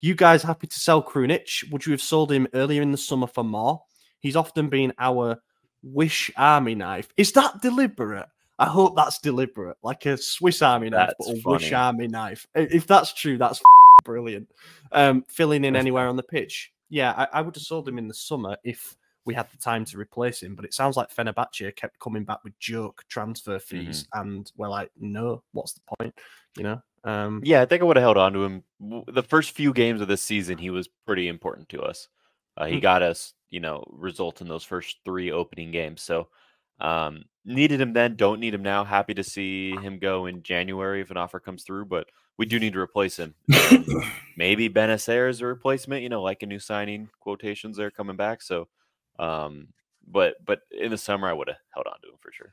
You guys happy to sell Krunic? Would you have sold him earlier in the summer for more? He's often been our wish army knife. Is that deliberate? I hope that's deliberate, like a Swiss Army knife, That's but a funny. wish army knife. If that's true, that's brilliant. Um, filling in anywhere on the pitch. Yeah, I, I would have sold him in the summer if we had the time to replace him. But it sounds like Fenerbahce kept coming back with joke transfer fees, and we're like, no, what's the point? You know. Um, Yeah, I think I would have held on to him. The first few games of this season, he was pretty important to us. Uh, he Mm. got us, you know, results in those first three opening games. So um, needed him then, don't need him now. Happy to see him go in January if an offer comes through, but we do need to replace him. Maybe Bennacer is a replacement, you know, like a new signing quotations there coming back. So, um, but but in the summer, I would have held on to him for sure.